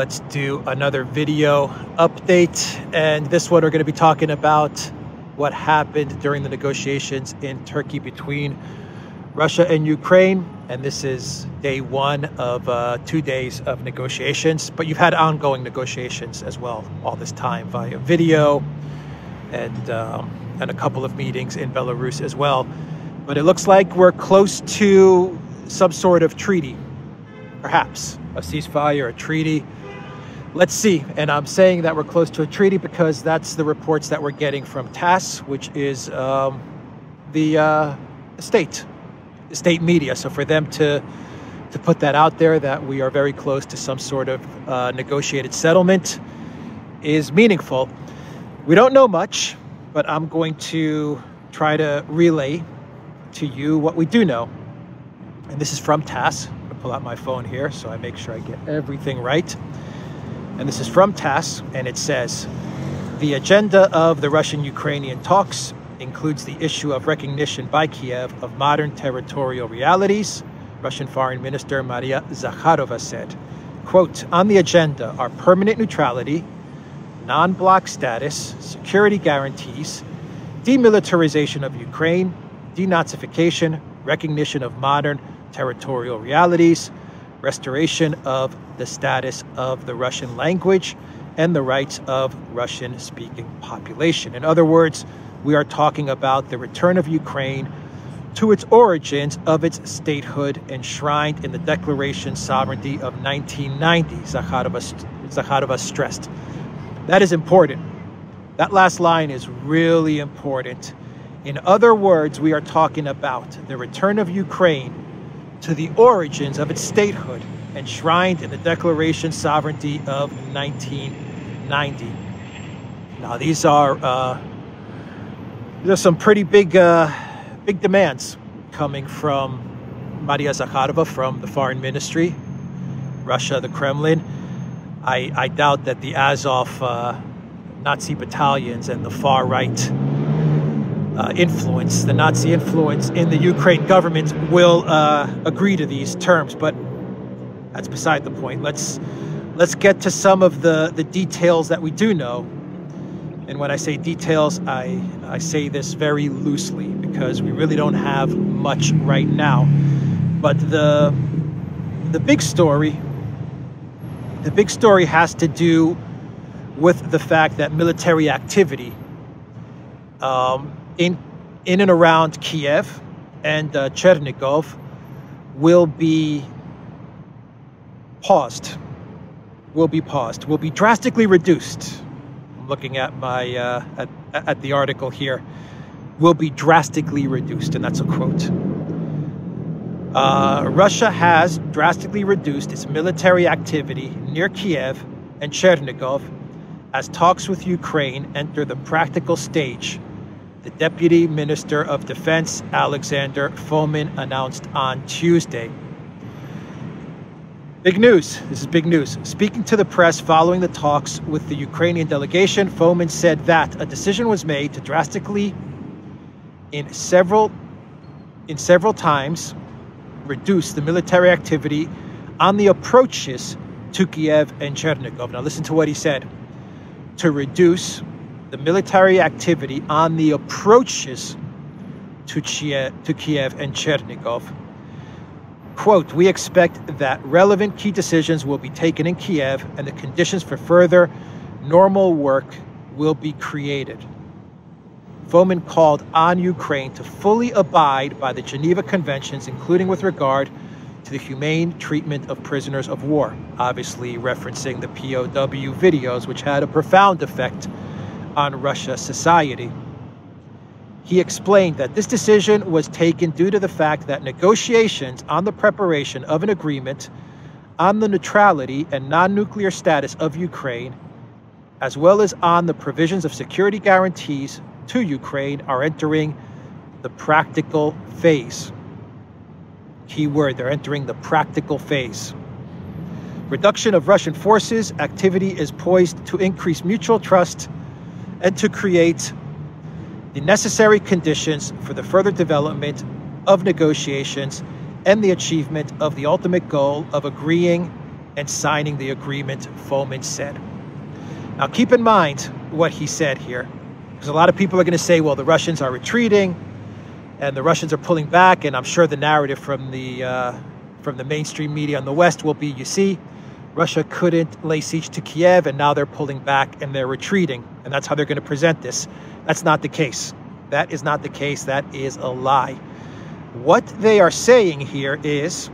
Let's do another video update. And this one, we're going to be talking about what happened during the negotiations in Turkey between Russia and Ukraine. And this is day one of uh, two days of negotiations. But you've had ongoing negotiations as well all this time via video and, um, and a couple of meetings in Belarus as well. But it looks like we're close to some sort of treaty, perhaps a ceasefire, a treaty. Let's see. And I'm saying that we're close to a treaty because that's the reports that we're getting from TASS, which is um, the uh, state, state media. So for them to to put that out there that we are very close to some sort of uh, negotiated settlement is meaningful. We don't know much, but I'm going to try to relay to you what we do know. And this is from TASS. To pull out my phone here so I make sure I get everything right. And this is from TASS, and it says The agenda of the Russian Ukrainian talks includes the issue of recognition by Kiev of modern territorial realities. Russian Foreign Minister Maria Zakharova said, quote, on the agenda are permanent neutrality, non-bloc status, security guarantees, demilitarization of Ukraine, denazification, recognition of modern territorial realities, restoration of the status of the Russian language and the rights of Russian speaking population. In other words, we are talking about the return of Ukraine to its origins of its statehood enshrined in the Declaration Sovereignty of 1990, Zakharova, Zakharova stressed. That is important. That last line is really important. In other words, we are talking about the return of Ukraine to the origins of its statehood enshrined in the Declaration Sovereignty of 1990. Now, these are uh, some pretty big uh, big demands coming from Maria Zakharova from the Foreign Ministry, Russia, the Kremlin. I, I doubt that the Azov uh, Nazi battalions and the far right uh, influence, the Nazi influence in the Ukraine government will uh, agree to these terms. But that's beside the point. Let's let's get to some of the, the details that we do know. And when I say details, I, I say this very loosely because we really don't have much right now. But the the big story, the big story has to do with the fact that military activity um, in in and around Kiev and uh, will be paused. Will be paused. Will be drastically reduced. I'm looking at my uh, at, at the article here. Will be drastically reduced, and that's a quote. Uh, Russia has drastically reduced its military activity near Kiev and Chernigov as talks with Ukraine enter the practical stage, the Deputy Minister of Defense, Alexander Fomin, announced on Tuesday. Big news. This is big news. Speaking to the press following the talks with the Ukrainian delegation, Fomin said that a decision was made to drastically, in several, in several times, reduce the military activity on the approaches to Kiev and Chernigov. Now, listen to what he said to reduce the military activity on the approaches to, to Kiev and Chernigov. Quote, we expect that relevant key decisions will be taken in Kiev and the conditions for further normal work will be created. Fomin called on Ukraine to fully abide by the Geneva Conventions, including with regard to the humane treatment of prisoners of war, obviously referencing the POW videos, which had a profound effect on Russia society. He explained that this decision was taken due to the fact that negotiations on the preparation of an agreement on the neutrality and non nuclear status of Ukraine, as well as on the provisions of security guarantees to Ukraine, are entering the practical phase. Key word, they're entering the practical phase. Reduction of Russian forces activity is poised to increase mutual trust and to create the necessary conditions for the further development of negotiations and the achievement of the ultimate goal of agreeing and signing the agreement, Fomin said. Now, keep in mind what he said here, because a lot of people are going to say, well, the Russians are retreating and the Russians are pulling back, and I'm sure the narrative from the uh, from the mainstream media on the West will be, you see, Russia couldn't lay siege to Kiev, and now they're pulling back and they're retreating, and that's how they're going to present this. That's not the case. That is not the case. That is a lie. What they are saying here is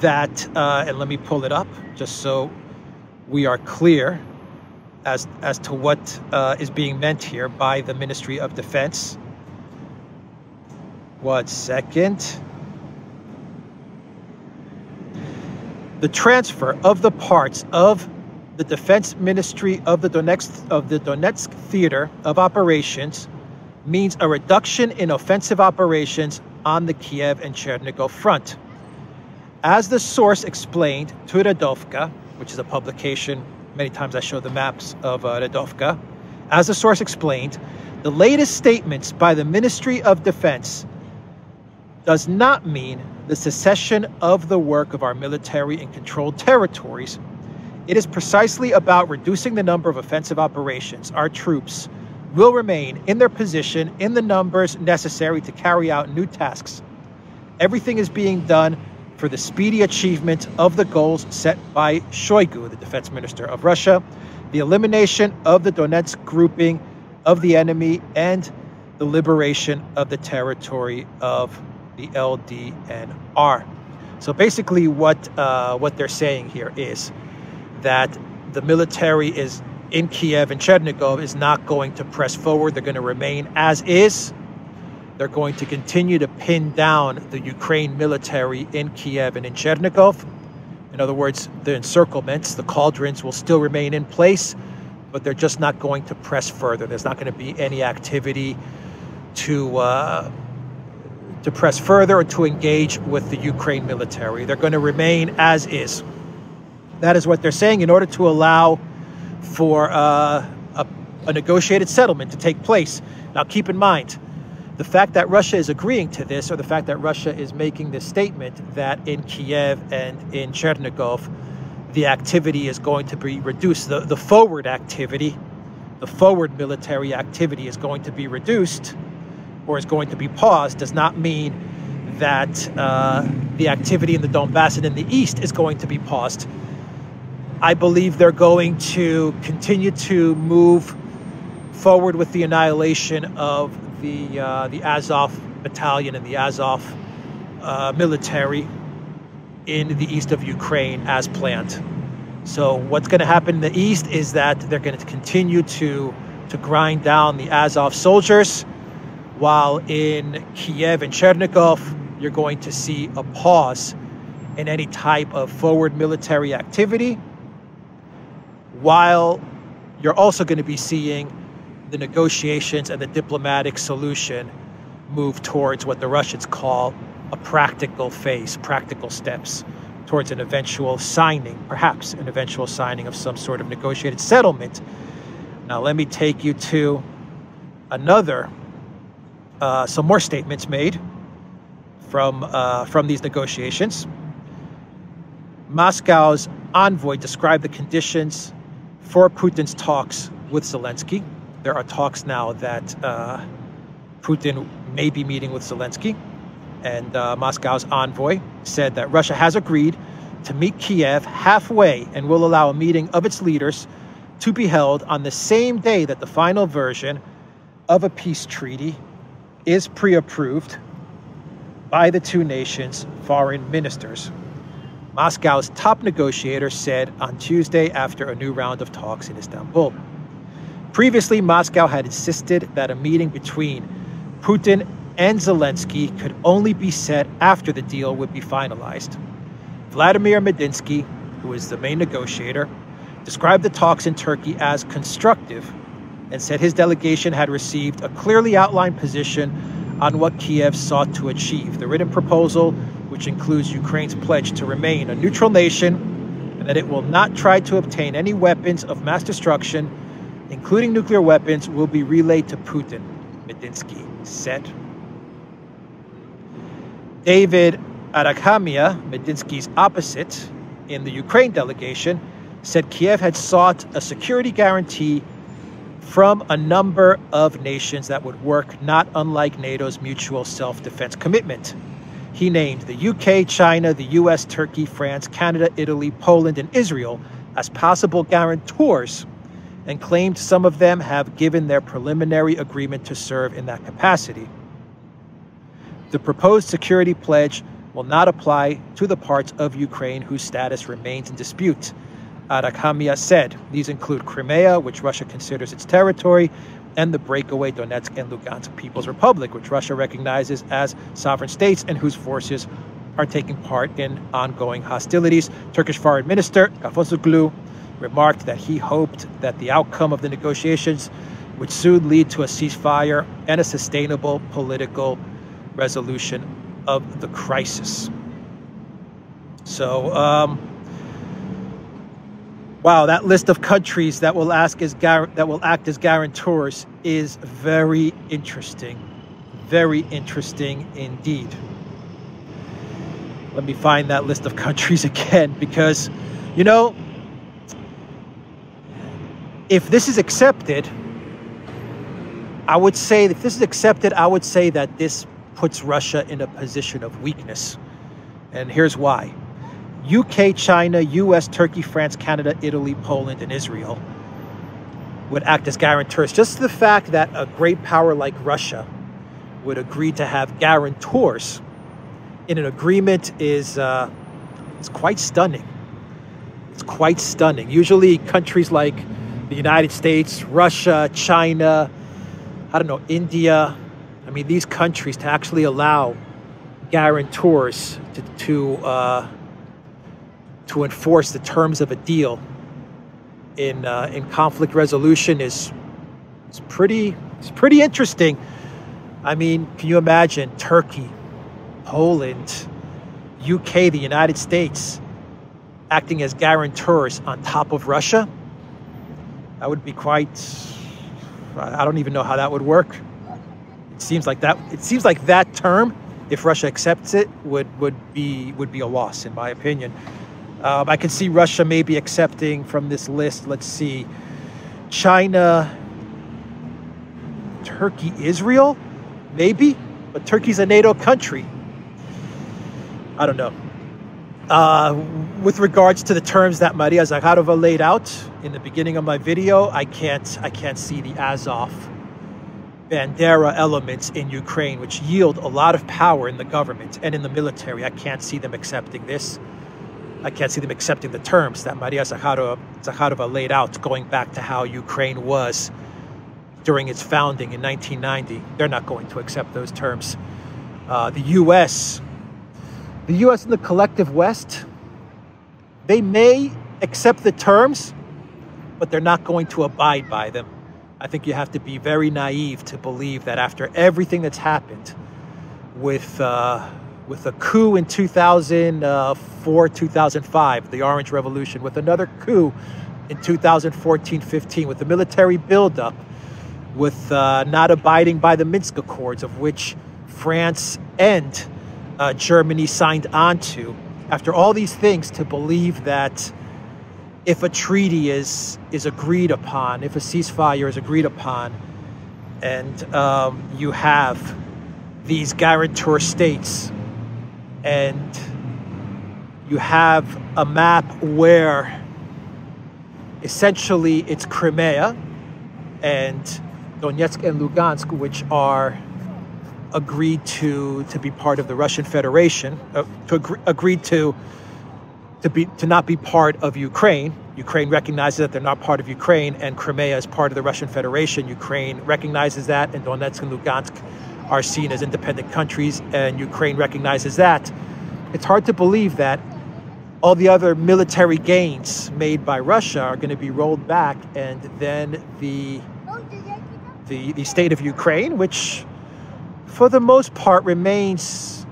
that, uh, and let me pull it up just so we are clear as as to what uh, is being meant here by the Ministry of Defense. One second. The transfer of the parts of the Defense Ministry of the Donetsk of the Donetsk Theater of Operations means a reduction in offensive operations on the Kiev and Chernigov front. As the source explained to Readovka, which is a publication, many times I show the maps of uh, Readovka, as the source explained, the latest statements by the Ministry of Defense does not mean the secession of the work of our military in controlled territories. It is precisely about reducing the number of offensive operations. Our troops will remain in their position in the numbers necessary to carry out new tasks. Everything is being done for the speedy achievement of the goals set by Shoigu, the defense minister of Russia, the elimination of the Donetsk grouping of the enemy, and the liberation of the territory of the LDNR. So basically, what uh, what they're saying here is that the military is in Kiev and Chernigov is not going to press forward. They're going to remain as is they're going to continue to pin down the Ukraine military in Kiev and in Chernigov. In other words, the encirclements, the cauldrons will still remain in place, but they're just not going to press further. There's not going to be any activity to uh, to press further or to engage with the Ukraine military. They're going to remain as is. That is what they're saying in order to allow for uh, a, a negotiated settlement to take place. Now, keep in mind, the fact that Russia is agreeing to this, or the fact that Russia is making this statement that in Kiev and in Chernigov, the activity is going to be reduced, the, the forward activity, the forward military activity is going to be reduced or is going to be paused, does not mean that uh, the activity in the Donbass and in the east is going to be paused. I believe they're going to continue to move forward with the annihilation of the uh, the Azov battalion and the Azov uh, military in the east of Ukraine as planned. So what's going to happen in the east is that they're going to continue to to grind down the Azov soldiers, while in Kiev and Chernigov you're going to see a pause in any type of forward military activity, while you're also going to be seeing the negotiations and the diplomatic solution move towards what the Russians call a practical phase, practical steps towards an eventual signing, perhaps an eventual signing of some sort of negotiated settlement. Now, let me take you to another, uh, some more statements made from, uh, from these negotiations. Moscow's envoy described the conditions for Putin's talks with Zelensky there are talks now that uh, Putin may be meeting with Zelensky. And uh, Moscow's envoy said that Russia has agreed to meet Kiev halfway and will allow a meeting of its leaders to be held on the same day that the final version of a peace treaty is pre approved by the two nations' foreign ministers. Moscow's top negotiator said on Tuesday after a new round of talks in Istanbul. Previously, Moscow had insisted that a meeting between Putin and Zelensky could only be set after the deal would be finalized. Vladimir Medinsky, who is the main negotiator, described the talks in Turkey as constructive and said his delegation had received a clearly outlined position on what Kiev sought to achieve. The written proposal, which includes Ukraine's pledge to remain a neutral nation and that it will not try to obtain any weapons of mass destruction including nuclear weapons, will be relayed to Putin, Medinsky said. David Arakhamia, Medinsky's opposite, in the Ukraine delegation, said Kiev had sought a security guarantee from a number of nations that would work not unlike NATO's mutual self defense commitment. He named the UK, China, the US, Turkey, France, Canada, Italy, Poland, and Israel as possible guarantors and claimed some of them have given their preliminary agreement to serve in that capacity. The proposed security pledge will not apply to the parts of Ukraine whose status remains in dispute. Arakhamia said these include Crimea, which Russia considers its territory, and the breakaway Donetsk and Lugansk People's Republic, which Russia recognizes as sovereign states and whose forces are taking part in ongoing hostilities. Turkish Foreign Minister Cavusoglu remarked that he hoped that the outcome of the negotiations would soon lead to a ceasefire and a sustainable political resolution of the crisis. So, um, wow, that list of countries that will ask as that will act as guarantors is very interesting, very interesting indeed. Let me find that list of countries again because, you know, if this is accepted, I would say if this is accepted, I would say that this puts Russia in a position of weakness. And here's why. UK, China, US, Turkey, France, Canada, Italy, Poland, and Israel would act as guarantors. Just the fact that a great power like Russia would agree to have guarantors in an agreement is uh, is quite stunning. It's quite stunning. Usually, countries like the United States, Russia, China, I don't know, India. I mean, these countries to actually allow guarantors to to uh, to enforce the terms of a deal in uh, in conflict resolution is is pretty it's pretty interesting. I mean, can you imagine Turkey, Poland, UK, the United States acting as guarantors on top of Russia? That would be quite I don't even know how that would work. It seems like that it seems like that term if Russia accepts it would would be would be a loss in my opinion. Um, I can see Russia maybe accepting from this list. Let's see, China, Turkey, Israel, maybe, but Turkey's a NATO country. I don't know. Uh, with regards to the terms that Maria Zakharova laid out in the beginning of my video, I can't I can't see the Azov Bandera elements in Ukraine, which yield a lot of power in the government and in the military. I can't see them accepting this. I can't see them accepting the terms that Maria Zakharova, Zakharova laid out going back to how Ukraine was during its founding in 1990. They're not going to accept those terms. Uh, the U.S., the U.S. and the collective West, they may accept the terms, but they're not going to abide by them. I think you have to be very naive to believe that after everything that's happened with uh, with a coup in 2004, 2005, the Orange Revolution, with another coup in 2014, 15, with the military buildup, with uh, not abiding by the Minsk Accords, of which France and uh, Germany signed on to. After all these things, to believe that if a treaty is is agreed upon, if a ceasefire is agreed upon, and um, you have these guarantor states and you have a map where essentially it's Crimea and Donetsk and Lugansk, which are agreed to to be part of the Russian Federation, uh, to agree, agreed to to be to not be part of Ukraine. Ukraine recognizes that they're not part of Ukraine, and Crimea is part of the Russian Federation. Ukraine recognizes that, and Donetsk and Lugansk are seen as independent countries, and Ukraine recognizes that. It's hard to believe that all the other military gains made by Russia are going to be rolled back, and then the the, the state of Ukraine, which for the most part remains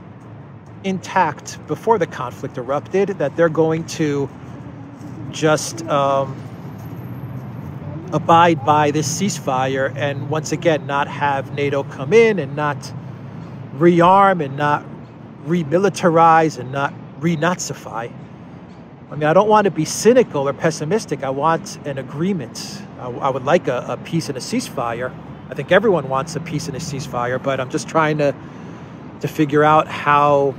intact before the conflict erupted, that they're going to just um, abide by this ceasefire and once again not have NATO come in and not rearm and not remilitarize and not renazify. I mean, I don't want to be cynical or pessimistic. I want an agreement. I, I would like a, a peace and a ceasefire. I think everyone wants a peace and a ceasefire, but I'm just trying to to figure out how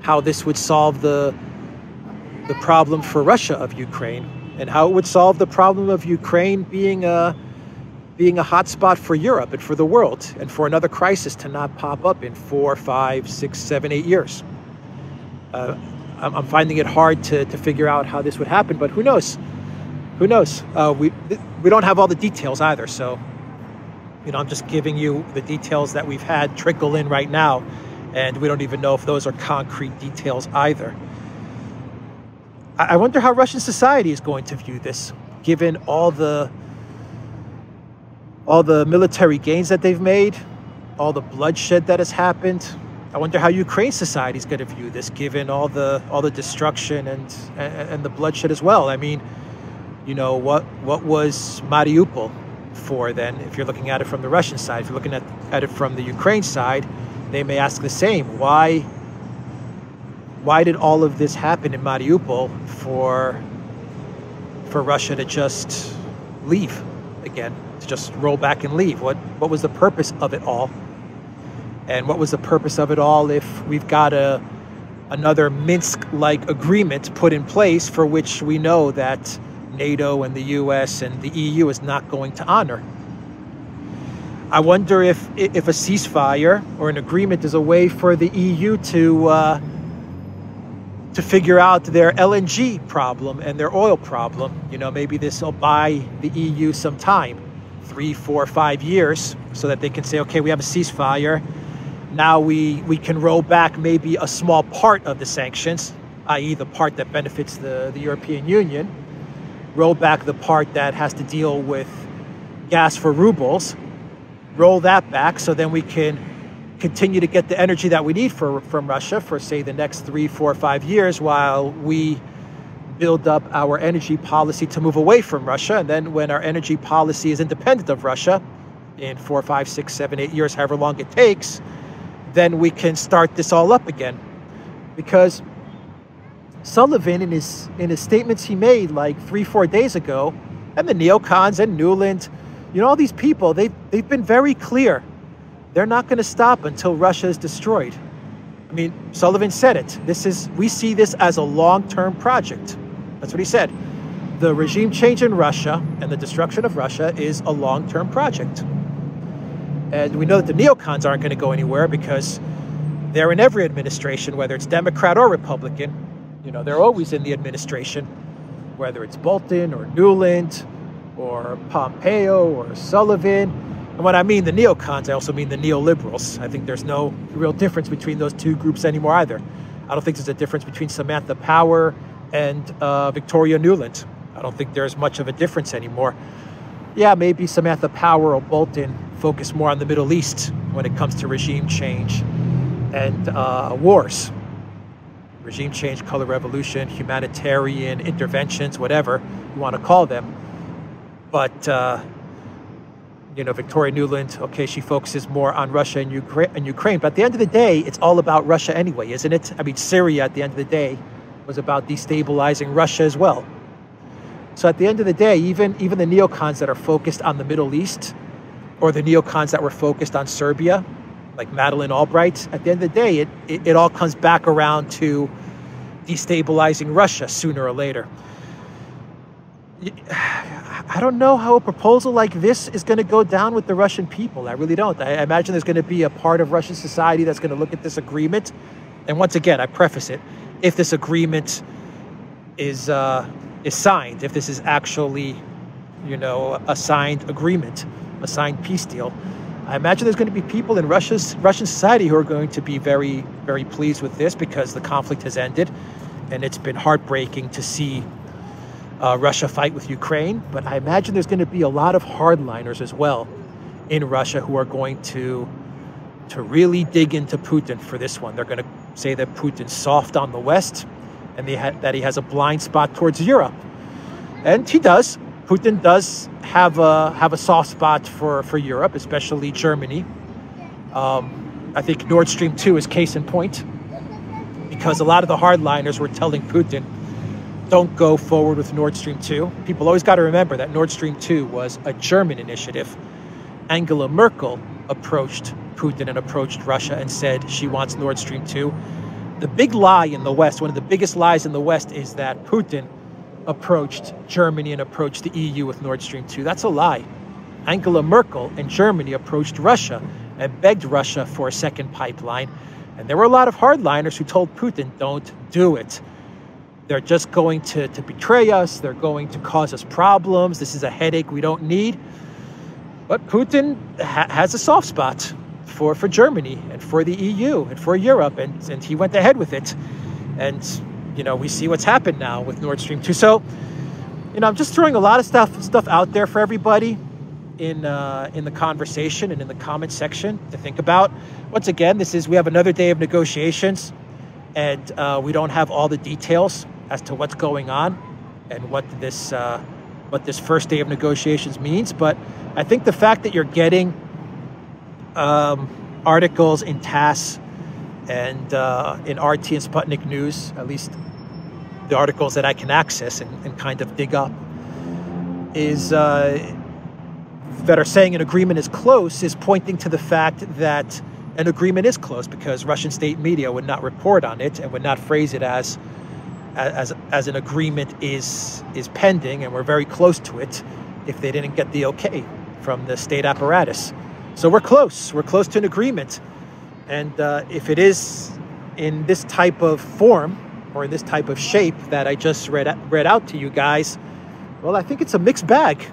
how this would solve the the problem for Russia of Ukraine and how it would solve the problem of Ukraine being a being a hotspot for Europe and for the world and for another crisis to not pop up in four, five, six, seven, eight years. Uh, I'm finding it hard to, to figure out how this would happen, but who knows? Who knows? Uh, we we don't have all the details either, so you know I'm just giving you the details that we've had trickle in right now, and we don't even know if those are concrete details either. I wonder how Russian society is going to view this, given all the all the military gains that they've made, all the bloodshed that has happened, I wonder how Ukraine society is going to view this, given all the all the destruction and, and and the bloodshed as well. I mean, you know what what was Mariupol for then? If you're looking at it from the Russian side, if you're looking at at it from the Ukraine side, they may ask the same. Why why did all of this happen in Mariupol for for Russia to just leave again, to just roll back and leave? What what was the purpose of it all? And what was the purpose of it all if we've got a another Minsk-like agreement put in place for which we know that NATO and the US and the EU is not going to honor? I wonder if if a ceasefire or an agreement is a way for the EU to uh, to figure out their LNG problem and their oil problem. You know, maybe this will buy the EU some time, three, four, five years, so that they can say, okay, we have a ceasefire now we, we can roll back maybe a small part of the sanctions, i.e., the part that benefits the, the European Union, roll back the part that has to deal with gas for rubles, roll that back so then we can continue to get the energy that we need for, from Russia for, say, the next three, four, five years while we build up our energy policy to move away from Russia. And then when our energy policy is independent of Russia in four, five, six, seven, eight years, however long it takes, then we can start this all up again. Because Sullivan, in his in his statements he made like three, four days ago, and the neocons and Nuland, you know, all these people—they've they've been very clear. They're not going to stop until Russia is destroyed. I mean, Sullivan said it. This is we see this as a long-term project. That's what he said. The regime change in Russia and the destruction of Russia is a long-term project. And we know that the neocons aren't going to go anywhere because they're in every administration, whether it's Democrat or Republican. You know, they're always in the administration, whether it's Bolton or Nuland or Pompeo or Sullivan. And when I mean the neocons, I also mean the neoliberals. I think there's no real difference between those two groups anymore either. I don't think there's a difference between Samantha Power and uh, Victoria Nuland. I don't think there's much of a difference anymore. Yeah, maybe Samantha Power or Bolton focus more on the Middle East when it comes to regime change and uh, wars. Regime change, color revolution, humanitarian interventions, whatever you want to call them. But, uh, you know, Victoria Nuland, okay, she focuses more on Russia and, Ukra- and Ukraine. But at the end of the day, it's all about Russia anyway, isn't it? I mean, Syria at the end of the day was about destabilizing Russia as well. So at the end of the day, even, even the neocons that are focused on the Middle East, or the neocons that were focused on Serbia, like Madeleine Albright, at the end of the day, it, it, it all comes back around to destabilizing Russia sooner or later. I don't know how a proposal like this is going to go down with the Russian people. I really don't. I imagine there's going to be a part of Russian society that's going to look at this agreement. And once again, I preface it if this agreement is, uh, is signed, if this is actually, you know, a signed agreement a signed peace deal. I imagine there's going to be people in Russia's Russian society who are going to be very, very pleased with this because the conflict has ended, and it's been heartbreaking to see uh, Russia fight with Ukraine. But I imagine there's going to be a lot of hardliners as well in Russia who are going to to really dig into Putin for this one. They're going to say that Putin's soft on the West, and ha- that he has a blind spot towards Europe, and he does. Putin does have a have a soft spot for for Europe, especially Germany. Um, I think Nord Stream two is case in point because a lot of the hardliners were telling Putin, don't go forward with Nord Stream 2. People always got to remember that Nord Stream 2 was a German initiative. Angela Merkel approached Putin and approached Russia and said she wants Nord Stream 2. The big lie in the West, one of the biggest lies in the West, is that Putin approached Germany and approached the EU with Nord Stream 2. That's a lie. Angela Merkel and Germany approached Russia and begged Russia for a second pipeline. And there were a lot of hardliners who told Putin, don't do it. They're just going to, to betray us. They're going to cause us problems. This is a headache we don't need. But Putin ha- has a soft spot for, for Germany and for the EU and for Europe, and, and he went ahead with it. And, you know, we see what's happened now with Nord Stream 2. So, you know, I'm just throwing a lot of stuff stuff out there for everybody in uh, in the conversation and in the comment section to think about. Once again, this is we have another day of negotiations, and uh, we don't have all the details as to what's going on and what this uh, what this first day of negotiations means. But I think the fact that you're getting um, articles in TASS and uh, in RT and Sputnik News, at least the articles that I can access and, and kind of dig up, is uh, that are saying an agreement is close is pointing to the fact that an agreement is close because Russian state media would not report on it and would not phrase it as as as an agreement is is pending and we're very close to it if they didn't get the okay from the state apparatus. So we're close. We're close to an agreement. And uh, if it is in this type of form or in this type of shape that I just read read out to you guys, well, I think it's a mixed bag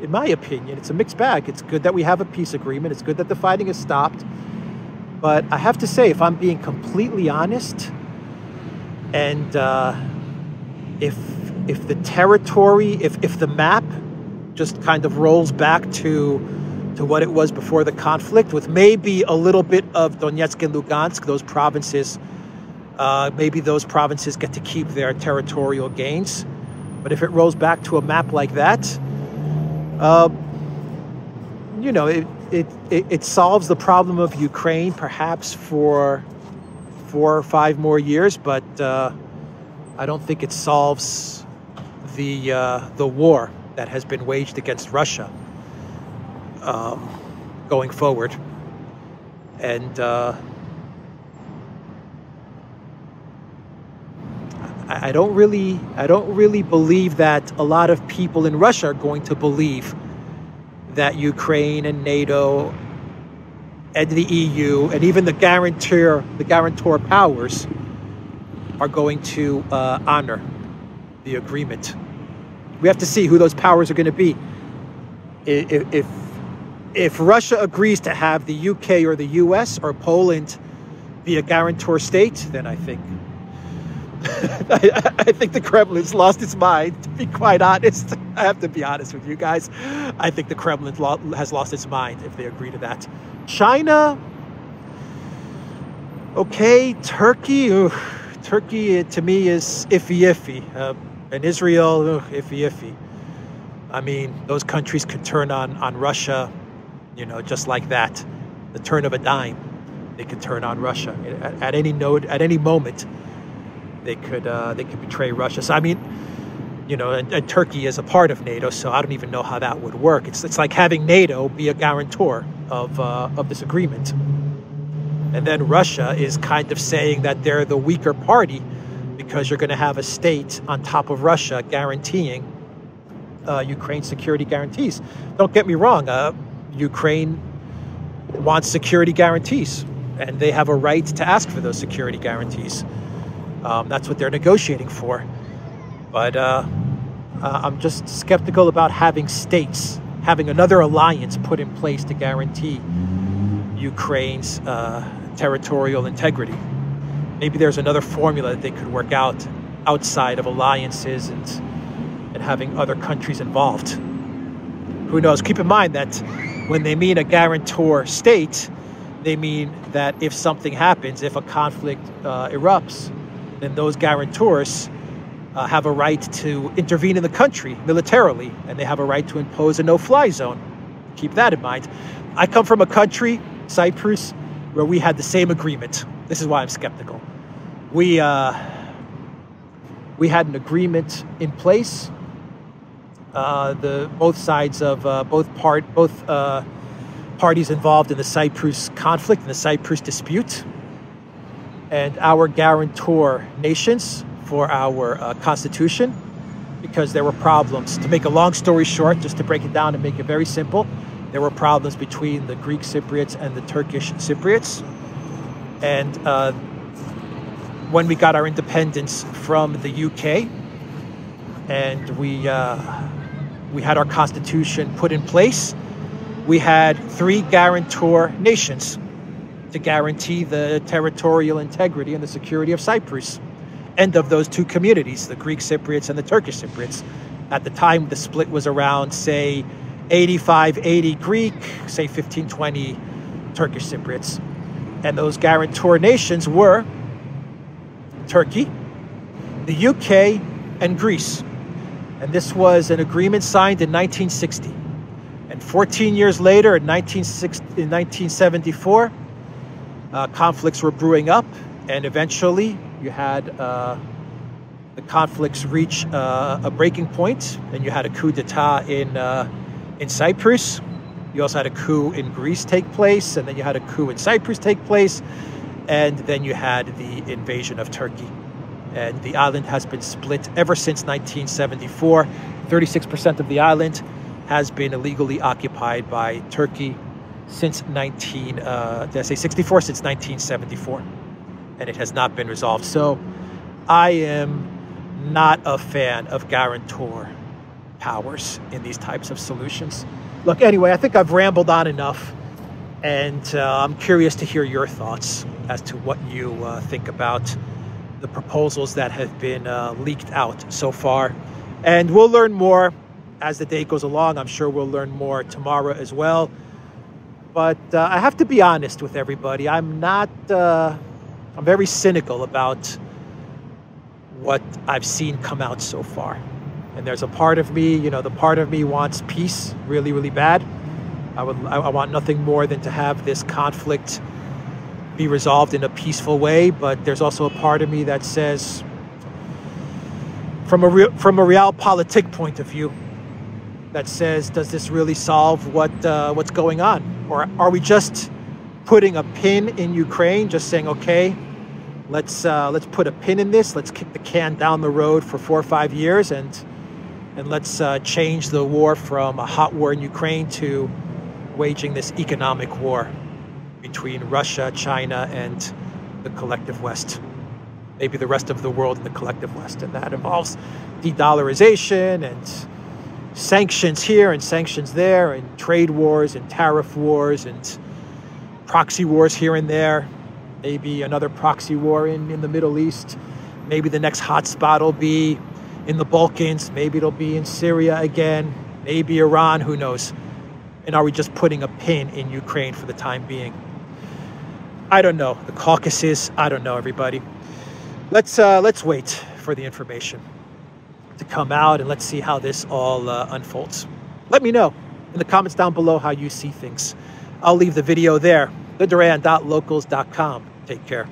in my opinion, it's a mixed bag. It's good that we have a peace agreement. It's good that the fighting has stopped. But I have to say, if I'm being completely honest, and uh, if if the territory, if if the map just kind of rolls back to to what it was before the conflict, with maybe a little bit of Donetsk and Lugansk, those provinces, uh, maybe those provinces get to keep their territorial gains. But if it rolls back to a map like that, uh, you know, it, it, it, it solves the problem of Ukraine perhaps for four or five more years, but uh, I don't think it solves the, uh, the war that has been waged against Russia um, going forward. And uh, I don't really I don't really believe that a lot of people in Russia are going to believe that Ukraine and NATO and the EU and even the guarantor the guarantor powers are going to uh, honor the agreement. We have to see who those powers are going to be. If, if if Russia agrees to have the UK or the US or Poland be a guarantor state, then I think I, I, think the Kremlin's lost its mind, to be quite honest. I have to be honest with you guys. I think the Kremlin lo- has lost its mind if they agree to that. China, okay. Turkey. Turkey to me is iffy iffy. Uh, and Israel, ugh, iffy iffy. I mean, those countries could turn on, on Russia, you know, just like that. The turn of a dime, they could turn on Russia at, at any note, at any moment they could uh, they could betray Russia. So I mean, you know, and, and, Turkey is a part of NATO, so I don't even know how that would work. It's it's like having NATO be a guarantor of uh, of this agreement, and then Russia is kind of saying that they're the weaker party because you're going to have a state on top of Russia guaranteeing uh, security guarantees. Don't get me wrong, uh, Ukraine wants security guarantees, and they have a right to ask for those security guarantees. Um, that's what they're negotiating for. But uh, uh, I'm just skeptical about having states, having another alliance put in place to guarantee Ukraine's uh, territorial integrity. Maybe there's another formula that they could work out outside of alliances and, and having other countries involved. Who knows? Keep in mind that when they mean a guarantor state, they mean that if something happens, if a conflict uh, erupts, then those guarantors uh, have a right to intervene in the country militarily, and they have a right to impose a no fly zone. Keep that in mind. I come from a country, Cyprus, where we had the same agreement. This is why I'm skeptical. we uh, we had an agreement in place. Uh, the both sides of uh, both part both uh, parties involved in the Cyprus conflict, in the Cyprus dispute, and our guarantor nations for our uh, constitution, because there were problems. To make a long story short, just to break it down and make it very simple, there were problems between the Greek Cypriots and the Turkish Cypriots, and uh, when we got our independence from the UK, and we uh, we had our constitution put in place, we had three guarantor nations to guarantee the territorial integrity and the security of Cyprus and of those two communities, the Greek Cypriots and the Turkish Cypriots. At the time, the split was around, say, 85 80 Greek, say 15 20 Turkish Cypriots. And those guarantor nations were Turkey, the UK, and Greece. And this was an agreement signed in 1960. And 14 years later, in, 1974, uh, conflicts were brewing up, and eventually you had uh, the conflicts reach uh, a breaking point, and you had a coup d'etat in, uh, in Cyprus. You also had a coup in Greece take place, and then you had a coup in Cyprus take place, and then you had the invasion of Turkey. And the island has been split ever since 1974. 36% of the island has been illegally occupied by Turkey since 19, uh, did I say 64? Since 1974. And it has not been resolved. So I am not a fan of guarantor powers in these types of solutions. Look, anyway, I think I've rambled on enough. And uh, I'm curious to hear your thoughts as to what you uh, think about the proposals that have been uh, leaked out so far. And we'll learn more as the day goes along. I'm sure we'll learn more tomorrow as well. But uh, I have to be honest with everybody. I'm not, uh, I'm very cynical about what I've seen come out so far. And there's a part of me, you know, the part of me wants peace really, really bad. I would, I, want nothing more than to have this conflict be resolved in a peaceful way. But there's also a part of me that says, from a real, from a realpolitik point of view, that says, does this really solve what uh, what's going on, or are we just putting a pin in Ukraine, just saying, okay, let's uh, let's put a pin in this, let's kick the can down the road for four or five years, and and let's uh, change the war from a hot war in Ukraine to waging this economic war between Russia, China, and the collective West. Maybe the rest of the world and the collective West. And that involves de dollarization and sanctions here and sanctions there, and trade wars and tariff wars and proxy wars here and there. Maybe another proxy war in, in the Middle East. Maybe the next hotspot will be in the Balkans. Maybe it'll be in Syria again. Maybe Iran, who knows? And are we just putting a pin in Ukraine for the time being? I don't know. The Caucasus, I don't know, everybody. Let's, uh, let's wait for the information to come out and let's see how this all uh, unfolds. Let me know in the comments down below how you see things. I'll leave the video there, theduran.locals.com. Take care.